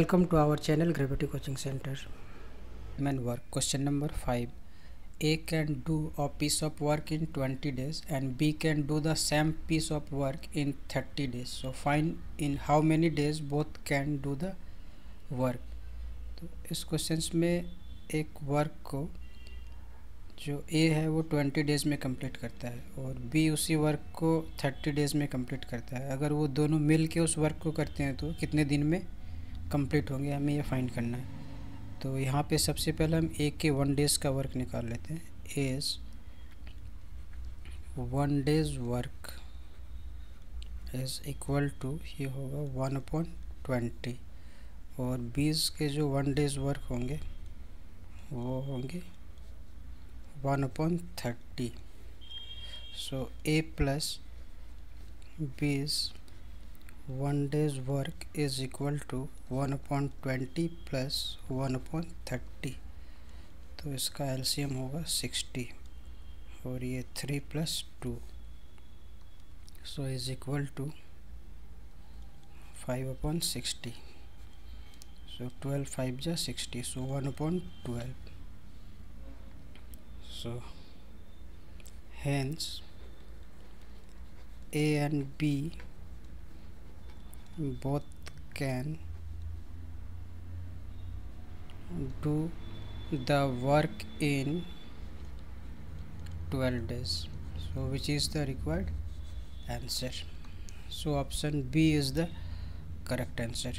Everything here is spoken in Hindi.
Welcome to our channel gravity coaching centre man work question number five A can do a piece of work in twenty days and B can do the same piece of work in thirty days so find in how many days both can do the work तो इस क्वेश्चन में एक वर्क को जो ए है वो ट्वेंटी डेज़ में कंप्लीट करता है और बी उसी वर्क को थर्टी डेज़ में कंप्लीट करता है। अगर वो दोनों मिल के उस वर्क को करते हैं तो कितने दिन में? कंप्लीट होंगे, हमें ये फाइंड करना है। तो यहाँ पे सबसे पहले हम ए के वन डेज़ का वर्क निकाल लेते हैं। As one day's work is equal to ये होगा वन अपॉइंट ट्वेंटी और बीस के जो वन डेज़ वर्क होंगे, वो होंगे one upon thirty so A plus B's one day's work is equal to one upon twenty plus one upon thirty तो इसका एलसीएम होगा सिक्सटी और ये three plus two so is equal to five upon sixty so twelve five जा sixty so one upon twelve so hence A and B both can do the work in 12 days. So which is the required answer? So option b is the correct answer